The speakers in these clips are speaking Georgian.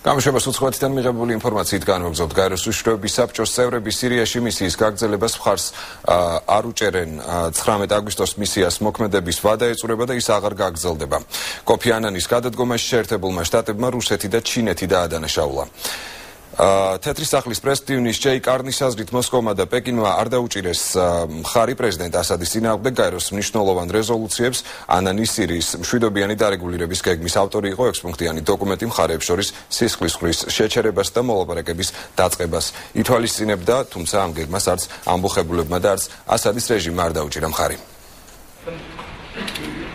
გამშვებას უცხოეთიდან მიღებული ინფორმაციით განვაგზავნოთ გაეროს უშიშროების საბჭოს წევრები სირიაში მისიის გაგრძელებას მხარს არ უჭერენ 19 აგვისტოს მისიას მოქმედების ვადა ეწურება და ის აღარ გაგრძელდება. კოფი ანანის გადადგომაში შეერთებულმა შტატებმა რუსეთი და ჩინეთი დაადანაშაულა. თეთრი სახლის პრესტივნის ჯეი კარნის აზრით მოსკოვმა და პეკინმა არ დაუჭირეს მხარი პრეზიდენტ ასადის წინააღმდეგ გაეროს მნიშვნელოვან რეზოლუციებს ანანის სირიის მშვიდობიანი დარეგულირების გეგმის ავტორი იყო ექსპუნქტიანი დოკუმენტი მხარეებს შორის სისხლის ხრის შეჩერებას და მოლაპარაკების დაწყებას. ითვალისწინებდა თუმცა ამ გეგმას არც ამბოხებულებმა და არც ასადის რეჟიმმა არ დაუჭირა მხარი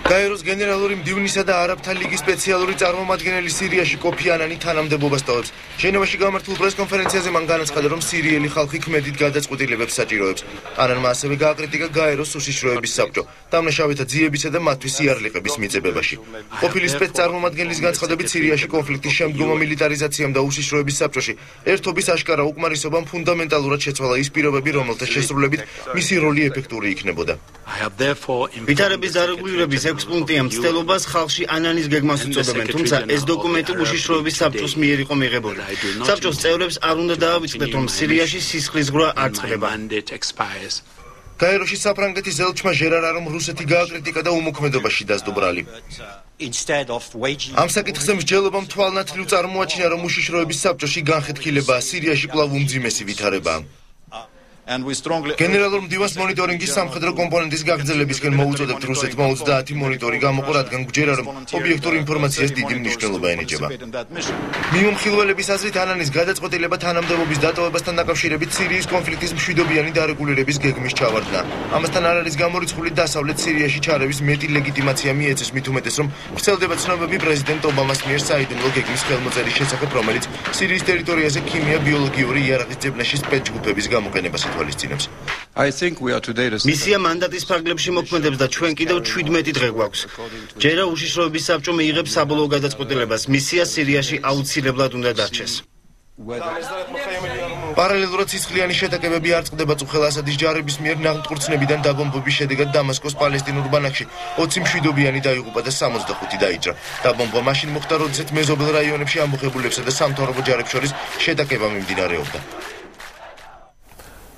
გაეროს გენერალური მდივნისა და არაბთა ლიგის სპეციალური წარმომადგენელი სირიაში კოფი ანანი თანამდებობას ტოვებს. ჟენევაში გამართულ პრესკონფერენციაზე მან განაცხადა, რომ სირიელი ხალხი ქმედით გადაწყვეტილებებს საჭიროებს. ანანმა ასევე გააკრიტიკა გაეროს უსიშროების საბჭო, დამნაშავეთა ძიებისა და მათთვის იარლიყების მიწებებაში. ყოფილი სპეცწარმომადგენლის განცხადებით, სირიაში კონფლიქტის შემდგომო მილიტარიზაციამ და უსიშროების საბჭოში ერთობის აშკარა უკმარისობამ ფუნდამენტალურად შეცვალა ის პირობები, რომელთა შესრულებით მისი როლი ეფექტური იქნებოდა. ვითარების დარეგულირების 6 პუნქტია მცდელობას ხალხში ანანის გეგმას უწოდებენ, თუმცა ეს დოკუმენტი უშიშროების საბჭოს მიერ იყო მიღებული. საბჭოს წევრებს არ უნდა დაავიწყდეთ, რომ სირიაში სისხლის ზღვა არ წყდება. გაეროში საფრანგეთის ელჩმა ჟერარ არომ რუსეთი გააკრიტიკა და უმოქმედობაში დასდო ბრალი. ამ საკითხზე მსჯელობამ თვალნათლივ წარმოაჩინა, რომ უშიშროების საბჭოში განხეთქილებაა სირიაში კვლავ უმძიმესი ვითარებაა. გენერალურ მდივანს მონიტორინგის სამხედრო კომპონენტის გაგრძელებისკენ მოუწოდებთ რუსეთმა 30 მონიტორი გამოყო, რადგან გჯერა რომ ობიექტური ინფორმაციას დიდი მნიშვნელობა ენიჭება. მიმომხილველების აზრით ანანის გადაწყვეტილება თანამდებობის დატოვებასთან დაკავშირებით სირიის კონფლიქტის მშვიდობიანი დარეგულირების გეგმის ჩავარდნა. ამასთან არ არის გამორიცხული დასავლეთ სირიაში ჩარევის მეტი ლეგიტიმაცია მიეცეს მით უმეტეს რომ ვრცელდება ცნობები პრეზიდენტ ობამას მიერ საიდუმლო გეგმის ხელმოწერის შესახებ, რომელიც სირიის ტერიტორიაზე ქიმია, ბიოლოგიური იარაღის ძებნაში სპეცჯგუფების გამოყენებას ითვალისწინებს. I think we are today the მისია მანდატის ფარგლებში მოქმედებს და ჩვენ კიდევ 17 დღე გვაქვს. ჯერა უშიშროების საბჭო მიიღებს საბოლოო გადაწყვეტილებას. მისია სირიაში აუცილებლად უნდა დარჩეს. პარალელურად სისხლიანი შეტაკებები არ წყდება წუხელ ასადის ჯარების მიერ ნაღმტკვრცნებიდან დაბომბობის შედეგად დამასკოს პალესტინურ ბანაკში 20 მშვიდობიანი დაიღუპა და 65 დაიჭრა. დაბომბვა მაშინ მოხდა, როდესაც მეზობელ რაიონებში ამბოხებულებსა და სამთავრობო ჯარებს შორის შეტაკება მიმდინარეობდა.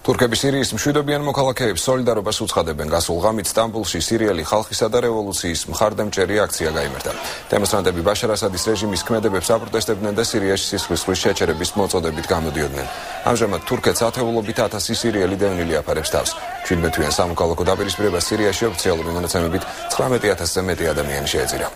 თურქები სირიის მშვიდობიან მოქალაქეებს სოლიდარობას უცხადებენ გასულ ღამით სტამბულში სირიელი ხალხისა და რევოლუციის მხარდამჭერი აქცია გამართა. დემონსტრანტები ბაშარ ასადის რეჟიმის ქმედებებს აპროტესტებდნენ და სირიაში სისხლის ხვის შეჩერების მოწოდებით გამოდიოდნენ. ამჟამად თურქეთს ათეულობით ათასი სირიელი დევნილი აფარებს თავს. 17-იან სამოქალაქო დაპირისპირებას სირიაში ოფიციალური მონაცემებით 19000-ზე მეტი ადამიანი შეეწირა.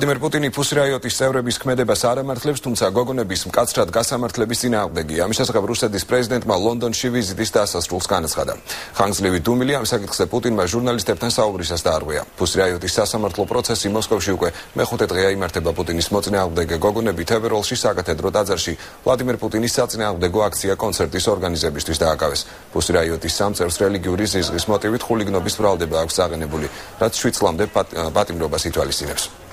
ვლადიმერ პუტინი ფუსრაიოტის წევრების ქმედებას არ ამართლებს, თუმცა გოგონების მკაცრად გასამართლების წინააღმდეგია. ამის შესახებ რუსეთის პრეზიდენტმა ლონდონში ვიზიტის დასასრულს განაცხადა. ხანგრძლივი დუმილი ამ საკითხზე პუტინმა ჟურნალისტებთან საუბრისას დაარღვია. ფუსრაიოტის სასამართლო პროცესი მოსკოვში უკვე მეხუთე დღეა იმართება პუტინის მოწინააღმდეგე გოგონები თებერვალში საკათედრო ტაძარში. ვლადიმერ პუტინის საწინააღმდეგო აქცია კონცერტის ორგანიზებისთვის დააკავეს. ფუსრაიოტის სამწევს რელიგიური ზიზღის მოტივით ხულიგნობის ბრალდება აქვს აღენებული, რაც 7 წლამდე პატიმრობას ითვალისწინებს.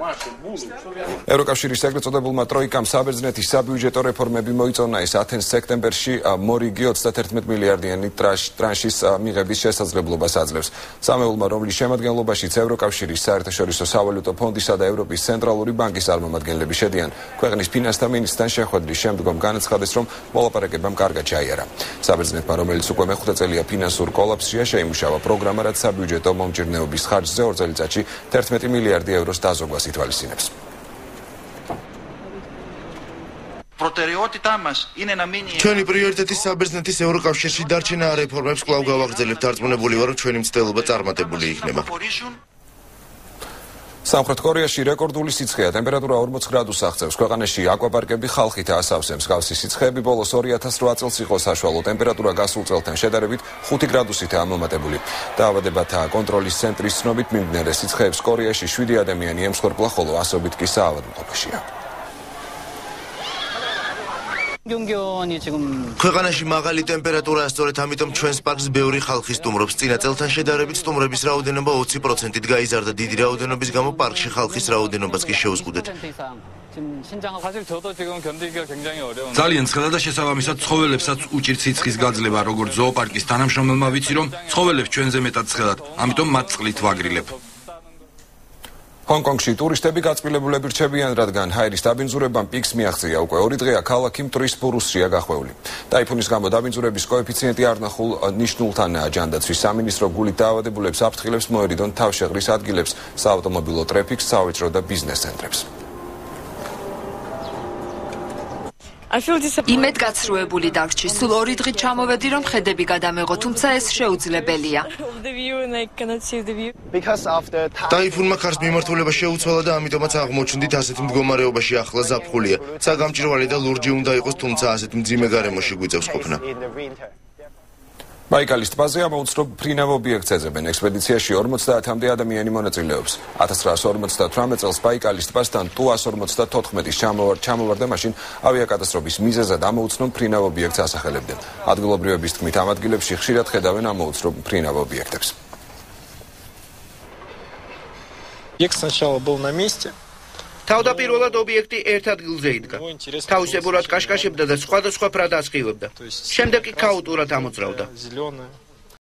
ევროკავშირის ეგრეთ წოდებულმა ტროიკამ საბერძნეთის საბიუჯეტო რეფორმები მოიწონა ეს ათენს სექტემბერში მორიგი 31 მილიარდიანი ტრანშის მიღების შესაძლებლობას აძლევს. სამეულმა რომლის შემადგენლობაშიც ევროკავშირის საერთაშორისო სავალუტო ფონდისა და ევროპის ცენტრალური ბანკის წარმომადგენლები შედიან, ქვეყნის ფინანსთა მინისტრთან შეხვედრის შემდგომ განაცხადეს, რომ მოლაპარაკებამ კარგად ჩაიარა. საბერძნეთმა, რომელიც უკვე მეხუთე წელია ფინანსურ კოლაფსია, შეიმუშავა პროგრამა, რაც საბიუჯეტო მომჭირნეობის ხარჯზე ორ წელიწადში 11 მილიარდი ევროს დაზოგვას ითვალისწინებს. პროტერიოტიტა მას ინე να μείνει ჩვენი პრიორიტეტი საბერძნეთის ევროკავშირში დარჩენა რეფორმებს კვლავ გავაგრძელებთ დარწმუნებული ვარ რომ ჩვენი მცდელობა წარმატებული იქნება სამხრეთ კორეაში რეკორდული სიცხეა. ტემპერატურა 40 გრადუსს აღწევს. ქვეყანაში აკვაპარკები ხალხით ასავსებს მსგავსი სიცხეები ბოლოს 2008 წელს იყო საშუალო. ტემპერატურა გასულ წელთან შედარებით 5 გრადუსითაა მომატებული დაავადებათა კონტროლის ცენტრის ცნობით მიმდინარე სიცხეებს კორეაში 7 ადამიანი ემსხვერპლა ხოლო ასობით კი საავადმყოფოშია გიონგიონი 지금 ქვეყანაში მაღალი ტემპერატურაა სწორედ ამიტომ ჩვენს პარკს ბევრი ხალხი სტუმრობს. წინა წელთან შედარებით სტუმრების რაოდენობა 20%-ით გაიზარდა. დიდი რაოდენობის გამო პარკში ხალხის რაოდენობას კი შეუზღუდეთ. ძალიან ცხელა და შესაბამისად ცხოველებსაც უჭირთ სიცხის გაძლება როგორც ზოოპარკის თანამშრომელმა ვიცი რომ ცხოველებს ჩვენზე მეტად ცხელად. ამიტომ მათ წყლით ვაგრილებ ჰონკონგში ტურისტები გაწმილებულები რჩებიან, რადგან ჰაერის დაბინძურებამ პიქს მიაღწია. უკვე ორი დღეა ქალაქი მტრის ბურუსია გახვეული. ტაიფუნის გამო დაბინძურების კოეფიციენტი არნახულ ნიშნულთანაა. ჯანდაცვის სამინისტრო გულით დაავადებულებს აფრთხილებს მოერიდონ თავშეღრის ადგილებს, საავტომობილო ტრაფიკს, სავაჭრო და ბიზნეს ცენტრებს. იმედ გაცრუებული დარჩი. სულ ორი დღით ჩამოვედი რომ ხედები გადამეღო, თუმცა ეს შეუძლებელია. ტაიფუნმა ქარს მიმართულება შეუცვალა და ამიტომაც აღმოჩნდით ასეთ მდგომარეობაში ახლა ზაფხულია. საგამჭირვალი და ლურჯი უნდა იყოს, თუმცა ასეთ მძიმე გარემოში გვიწევს ყოფნა. ბაიკალის ტბაზე ამოუცნობ ფრინავ ობიექტს ეძებენ ექსპედიციაში 50-მდე ადამიანი მონაწილეობს 1958 წელს ბაიკალის ტბასთან Tu-154-ის ჩამოვარ ჩამოვარდა მაშინ ავიაკატასტროფის მიზეზად ამოუცნობ ფრინავ ობიექტს ასახელებდნენ ადგილობრივების თქმით ამ ადგილებში ხშირად ხედავენ ამოუცნობ ფრინავ ობიექტებს Объект сначала был на месте, თავდაპირველად ობიექტი ერთ ადგილზე იდგა. თავისებურად კაშკაშებდა და სხვადასხვა ფრად ასხივებდა. შემდეგ კი ქაუტურად ამოძრავდა.